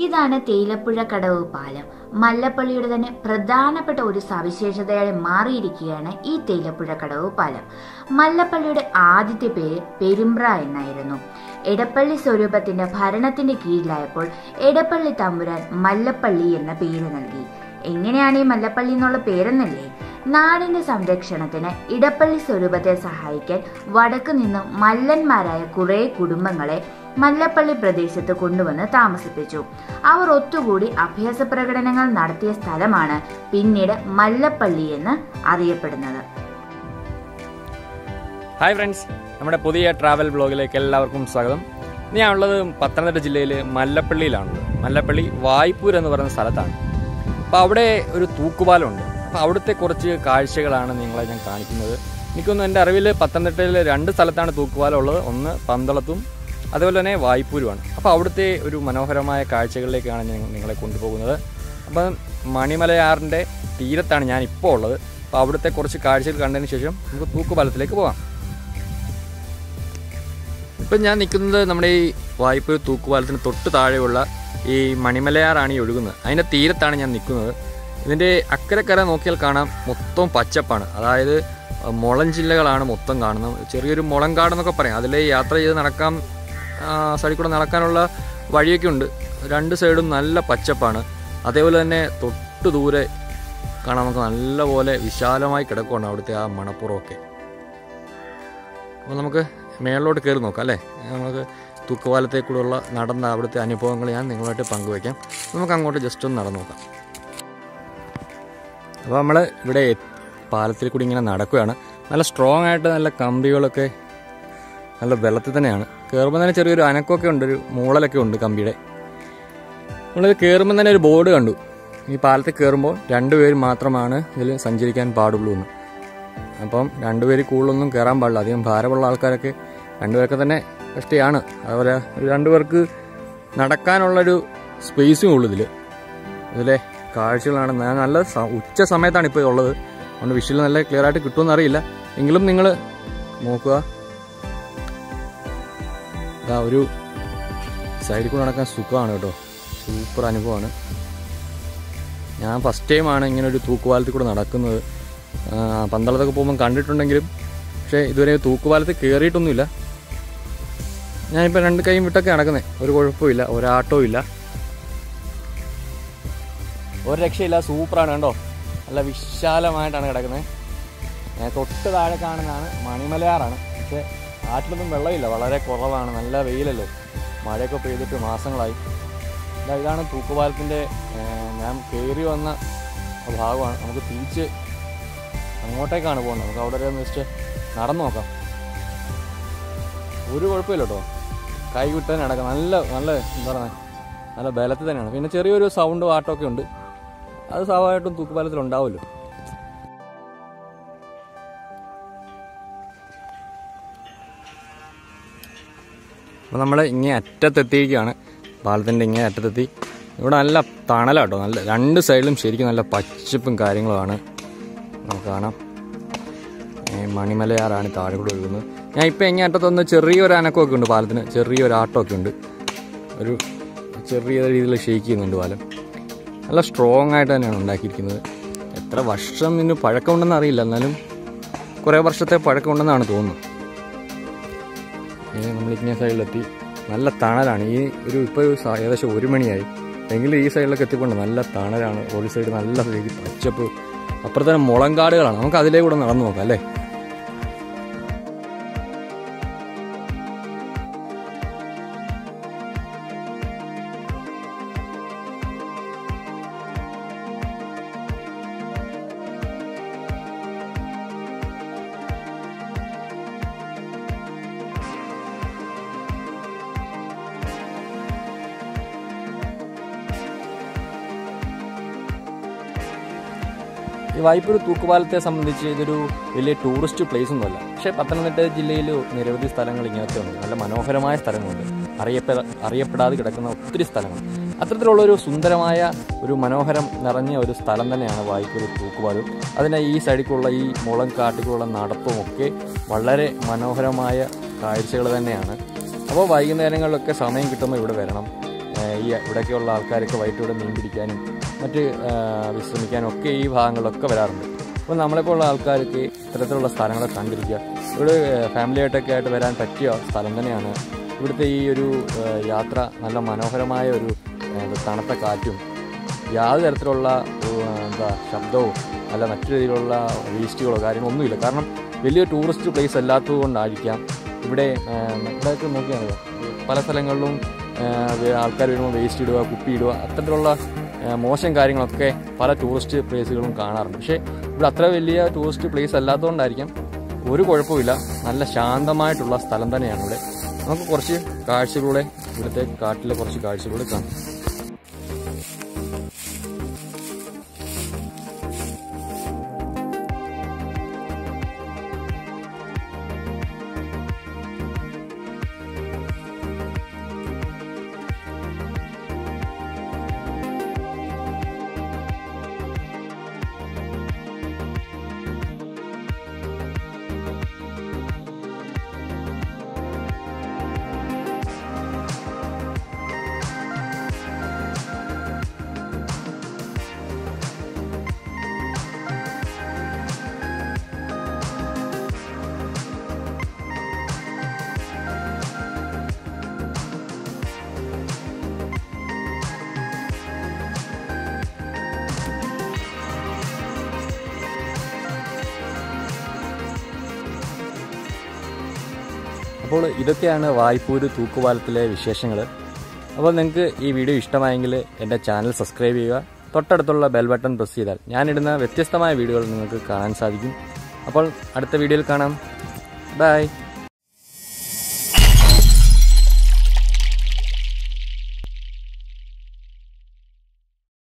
ഇതാണ് തേയിലപ്പുഴ കടവ് പാലം. മല്ലപ്പള്ളിയുടെ തന്നെ പ്രധാനപ്പെട്ട ഒരു സവിശേഷതയായി മാറിയിരിക്കുകയാണ് ഈ തേയിലപ്പുഴ കടവ് പാലം. മല്ലപ്പള്ളിയുടെ ആദ്യത്തെ പേര് പെരുമ്പ്ര എന്നായിരുന്നു. എടപ്പള്ളി സ്വരൂപത്തിന്റെ ഭരണത്തിന്റെ കീഴിലായപ്പോൾ എടപ്പള്ളി തമ്പുരാൻ മല്ലപ്പള്ളി എന്ന പേര് നൽകി. എങ്ങനെയാണ് ഈ മല്ലപ്പള്ളി എന്നുള്ള പേരെന്നല്ലേ? നാടിന്റെ സംരക്ഷണത്തിന് ഇടപ്പള്ളി സ്വരൂപത്തെ സഹായിക്കാൻ വടക്കു നിന്നും മല്ലന്മാരായ കുറേ കുടുംബങ്ങളെ മല്ലപ്പള്ളി പ്രദേശത്ത് കൊണ്ടുവന്ന് താമസിപ്പിച്ചു. അവർ ഒത്തുകൂടി അഭ്യാസ പ്രകടനങ്ങൾ നടത്തിയ സ്ഥലമാണ് പിന്നീട് മല്ലപ്പള്ളി എന്ന് അറിയപ്പെടുന്നത്. ഹായ് ഫ്രണ്ട്സ് നമ്മുടെ പുതിയ ട്രാവൽ ബ്ലോഗിലേക്ക് എല്ലാവർക്കും സ്വാഗതം. ഞാൻ ഉള്ളത് പത്തനംതിട്ട ജില്ലയിൽ മല്ലപ്പള്ളിയിലാണ്. മല്ലപ്പള്ളി വായ്പൂർ എന്ന് പറയുന്ന സ്ഥലത്താണ്. അപ്പോൾ അവിടെ ഒരു തൂക്കുപാലമുണ്ട്. അപ്പോൾ അവിടുത്തെ കുറച്ച് കാഴ്ചകളാണ് നിങ്ങളെ ഞാൻ കാണിക്കുന്നത്. എനിക്കൊന്നും എന്റെ അറിവിൽ പത്തനംതിട്ടയിൽ രണ്ട് സ്ഥലത്താണ് തൂക്കുപാലം ഉള്ളത്. ഒന്ന് പന്തളത്തും അതുപോലെ തന്നെ വായ്പൂരുമാണ് അപ്പോൾ അവിടുത്തെ ഒരു മനോഹരമായ കാഴ്ചകളിലേക്കാണ് ഞാൻ നിങ്ങളെ കൊണ്ടുപോകുന്നത്. അപ്പം മണിമലയാറിന്റെ തീരത്താണ് ഞാൻ ഇപ്പോൾ ഉള്ളത്. അപ്പോൾ അവിടുത്തെ കുറച്ച് കാഴ്ചകൾ കണ്ടതിന് ശേഷം നമുക്ക് തൂക്കുപാലത്തിലേക്ക് പോകാം. ഇപ്പം ഞാൻ നിൽക്കുന്നത് നമ്മുടെ ഈ വായ്പൂർ തൂക്കുപാലത്തിന് തൊട്ട് താഴെയുള്ള ഈ മണിമലയാറാണ് ഈ ഒഴുകുന്നത്. അതിന്റെ തീരത്താണ് ഞാൻ നിൽക്കുന്നത്. ഇതിന്റെ അക്കരക്കര നോക്കിയാൽ കാണാം മൊത്തം പച്ചപ്പാണ്. അതായത് മുളം ജില്ലകളാണ് മൊത്തം കാണുന്നത്. ചെറിയൊരു മുളം കാടെന്നൊക്കെ പറയാം. അതിൽ യാത്ര ചെയ്ത് നടക്കാൻ സൈഡിൽ കൂടെ നടക്കാനുള്ള വഴിയൊക്കെ ഉണ്ട് രണ്ട് സൈഡും നല്ല പച്ചപ്പാണ്. അതേപോലെ തന്നെ തൊട്ട് ദൂരെ കാണാൻ നമുക്ക് നല്ലപോലെ വിശാലമായി കിടക്കുകയാണ് അവിടുത്തെ ആ മണപ്പുറമൊക്കെ. അപ്പോൾ നമുക്ക് മേളിലോട്ട് കയറി നോക്കാം അല്ലേ? നമുക്ക് തൂക്കുപാലത്തേക്കൂടെയുള്ള നടന്ന അവിടുത്തെ അനുഭവങ്ങൾ ഞാൻ നിങ്ങളുമായിട്ട് പങ്കുവയ്ക്കാം. നമുക്ക് അങ്ങോട്ട് ജസ്റ്റ് ഒന്ന് നടന്നു നോക്കാം. അപ്പോൾ നമ്മൾ ഇവിടെ പാലത്തിൽ കൂടി ഇങ്ങനെ നടക്കുകയാണ്. നല്ല സ്ട്രോങ് ആയിട്ട് നല്ല കമ്പികളൊക്കെ നല്ല വെള്ളത്തിൽ തന്നെയാണ്. കയറുമ്പോൾ തന്നെ ചെറിയൊരു അനക്കമൊക്കെ ഉണ്ട് ഒരു മൂളലൊക്കെ ഉണ്ട് കമ്പിയുടെ. നമ്മളിത് കയറുമ്പോൾ തന്നെ ഒരു ബോർഡ് കണ്ടു. ഈ പാലത്തിൽ കയറുമ്പോൾ രണ്ടുപേർ മാത്രമാണ് ഇതിൽ സഞ്ചരിക്കാൻ പാടുള്ളൂ എന്ന്. അപ്പം രണ്ടുപേർ കൂടുതലൊന്നും കയറാൻ പാടില്ല. അധികം ഭാരമുള്ള ആൾക്കാരൊക്കെ രണ്ടുപേരൊക്കെ തന്നെ കഷ്ടിയാണ് അതുപോലെ രണ്ടുപേർക്ക് നടക്കാനുള്ളൊരു സ്പേസും ഉള്ളു ഇതിൽ ഇതിലെ കാഴ്ചകളാണ് ഞാൻ നല്ല ഉച്ച സമയത്താണ് ഇപ്പോൾ ഉള്ളത്. അതുകൊണ്ട് വിഷയിൽ നല്ല ക്ലിയർ ആയിട്ട് കിട്ടുമെന്ന് അറിയില്ല. എങ്കിലും നിങ്ങൾ നോക്കുക. ഇതാ ഒരു സൈഡിൽ കൂടെ നടക്കാൻ സുഖമാണ് കേട്ടോ. സൂപ്പർ അനുഭവമാണ്. ഞാൻ ഫസ്റ്റ് ടൈമാണ് ഇങ്ങനെ ഒരു തൂക്കുപാലത്തിൽ കൂടെ നടക്കുന്നത്. ആ, പന്തളത്തൊക്കെ പോകുമ്പോൾ കണ്ടിട്ടുണ്ടെങ്കിലും പക്ഷേ ഇതുവരെ തൂക്കുപാലത്ത് കയറിയിട്ടൊന്നുമില്ല ഞാനിപ്പോൾ രണ്ട് കൈയും വിട്ടൊക്കെ നടക്കുന്നത് ഒരു കുഴപ്പമില്ല ഒരാട്ടവും ഇല്ല ഒരു രക്ഷയില്ല സൂപ്പറാണ് കണ്ടോ. നല്ല വിശാലമായിട്ടാണ് കിടക്കുന്നത് തൊട്ട് താഴെ കാണുന്നതാണ് മണിമലയാറാണ്. പക്ഷേ ആറ്റിലൊന്നും വെള്ളമില്ല. വളരെ കുറവാണ്. നല്ല വെയിലല്ലേ. മഴയൊക്കെ പെയ്തിട്ട് മാസങ്ങളായി. ഇതാ ഇതാണ് തൂക്കുപാലത്തിന്റെ ഞാൻ കയറി വന്ന ഭാഗമാണ്. നമുക്ക് തിരിച്ച് അങ്ങോട്ടേക്കാണ് പോകുന്നത്. നമുക്ക് അവിടെ വരെ ജസ്റ്റ് നടന്നു നോക്കാം. ഒരു കുഴപ്പമില്ല കേട്ടോ. കൈ വിട്ട് തന്നെ നടക്കാം നല്ല നല്ല എന്താ പറയുക നല്ല ബലത്തിൽ തന്നെയാണ്. പിന്നെ ചെറിയൊരു സൗണ്ട് പാട്ടൊക്കെ ഉണ്ട്. അത് സ്വാഭാവികമായിട്ടും തൂക്കുപാലത്തിൽ ഉണ്ടാവുമല്ലോ അപ്പോൾ നമ്മൾ ഇങ്ങനെ അറ്റത്തെത്തിയിരിക്കുകയാണ്. പാലത്തിന്റെ ഇങ്ങനെ അറ്റത്തെത്തി. ഇവിടെ നല്ല തണലാട്ടോ നല്ല രണ്ട് സൈഡിലും ശരിക്കും നല്ല പച്ചപ്പും കാര്യങ്ങളുമാണ്. നമുക്ക് കാണാം. മണിമലയാറാണ് താഴെ കൂടെ ഒഴുകുന്നത്. ഞാൻ ഇപ്പം എങ്ങനെ അറ്റത്തൊന്ന് ചെറിയൊരു അനക്കമൊക്കെ ഉണ്ട് പാലത്തിന്. ചെറിയൊരു ആട്ടമൊക്കെ ഉണ്ട്. ഒരു ചെറിയ രീതിയിൽ ഷെയ്ക്ക് ചെയ്യുന്നുണ്ട് പാലം. നല്ല സ്ട്രോങ് ആയിട്ട് തന്നെയാണ് ഉണ്ടാക്കിയിരിക്കുന്നത്. എത്ര വർഷം ഇതിന് പഴക്കമുണ്ടെന്ന് അറിയില്ല. എന്നാലും കുറേ വർഷത്തെ പഴക്കമുണ്ടെന്നാണ് തോന്നുന്നത്. ഏ, നമ്മളിങ്ങനെ സൈഡിലെത്തി. നല്ല തണലാണ്. ഈ ഒരു ഇപ്പോൾ ഒരു ഏകദേശം ഒരു മണിയായി. എങ്കിലും ഈ സൈഡിലൊക്കെ എത്തിക്കൊണ്ട് നല്ല തണലാണ്. റോഡ് സൈഡ് നല്ല പച്ചപ്പ്. അപ്പുറത്തന്നെ മുളങ്കാടുകളാണ്. നമുക്ക് അതിലേ കൂടെ നടന്നു നോക്കാം അല്ലേ? ഈ വായ്പൂർ തൂക്കുപാലത്തെ സംബന്ധിച്ച് ഇതൊരു വലിയ ടൂറിസ്റ്റ് പ്ലേസ് ഒന്നുമല്ല. പക്ഷേ പത്തനംതിട്ട ജില്ലയിൽ നിരവധി സ്ഥലങ്ങൾ ഇങ്ങനത്തെ ഉണ്ട്. നല്ല മനോഹരമായ സ്ഥലങ്ങളുണ്ട്. അറിയപ്പെ അറിയപ്പെടാതെ കിടക്കുന്ന ഒത്തിരി സ്ഥലങ്ങൾ. അത്തരത്തിലുള്ള ഒരു സുന്ദരമായ ഒരു മനോഹരം നിറഞ്ഞ ഒരു സ്ഥലം തന്നെയാണ് വായ്പൂർ തൂക്കുപാലം. അതിനെ ഈ സൈഡിക്കുള്ള ഈ മുളം കാട്ടിലുള്ള നടപ്പും ഒക്കെ വളരെ മനോഹരമായ കാഴ്ചകൾ തന്നെയാണ്. അപ്പോൾ വൈകുന്നേരങ്ങളിലൊക്കെ സമയം കിട്ടുമ്പോൾ ഇവിടെ വരണം. ഈ ഇവിടെയൊക്കെയുള്ള ആൾക്കാരൊക്കെ വൈകിട്ട് ഇവിടെ മീൻ പിടിക്കാനും മറ്റ് വിശ്രമിക്കാനും ഒക്കെ ഈ ഭാഗങ്ങളിലൊക്കെ വരാറുണ്ട്. അപ്പോൾ നമ്മളെപ്പോലുള്ള ആൾക്കാർക്ക് ഇത്തരത്തിലുള്ള സ്ഥലങ്ങളെ കണ്ടിരിക്കുക. ഇവിടെ ഫാമിലി ആയിട്ടൊക്കെ ആയിട്ട് വരാൻ പറ്റിയ സ്ഥലം തന്നെയാണ്. ഇവിടുത്തെ ഈ ഒരു യാത്ര നല്ല മനോഹരമായ ഒരു തണുത്ത കാറ്റും യാതൊരു തരത്തിലുള്ള എന്താ ശബ്ദവും അല്ല മറ്റു രീതിയിലുള്ള വേസ്റ്റുകളോ കാര്യങ്ങളോ ഒന്നുമില്ല. കാരണം വലിയ ടൂറിസ്റ്റ് പ്ലേസ് അല്ലാത്തത് കൊണ്ടായിരിക്കാം. ഇവിടെ ഇവിടെയൊക്കെ പല സ്ഥലങ്ങളിലും ആൾക്കാർ വരുമ്പോൾ വേസ്റ്റ് ഇടുക കുപ്പി ഇടുക അത്തരത്തിലുള്ള മോശം കാര്യങ്ങളൊക്കെ പല ടൂറിസ്റ്റ് പ്ലേസുകളും കാണാറുണ്ട്. പക്ഷേ ഇവിടെ അത്ര വലിയ ടൂറിസ്റ്റ് പ്ലേസ് അല്ലാത്തതുകൊണ്ടായിരിക്കാം ഒരു കുഴപ്പമില്ല നല്ല ശാന്തമായിട്ടുള്ള സ്ഥലം തന്നെയാണ് ഇവിടെ. നമുക്ക് കുറച്ച് കാഴ്ചകളിലൂടെ ഇവിടുത്തെ കാട്ടിലെ കുറച്ച് കാഴ്ചകളൂടെ കാണാം. അപ്പോൾ ഇതൊക്കെയാണ് വായ്പൂര് തൂക്കുപാലത്തിലെ വിശേഷങ്ങൾ അപ്പോൾ നിങ്ങൾക്ക് ഈ വീഡിയോ ഇഷ്ടമായെങ്കിൽ എന്റെ ചാനൽ സബ്സ്ക്രൈബ് ചെയ്യുക. തൊട്ടടുത്തുള്ള ബെൽ ബട്ടൺ പ്രസ് ചെയ്താൽ ഞാനിടുന്ന വ്യത്യസ്തമായ വീഡിയോകൾ നിങ്ങൾക്ക് കാണാൻ സാധിക്കും. അപ്പോൾ അടുത്ത വീഡിയോയിൽ കാണാം. ബൈ.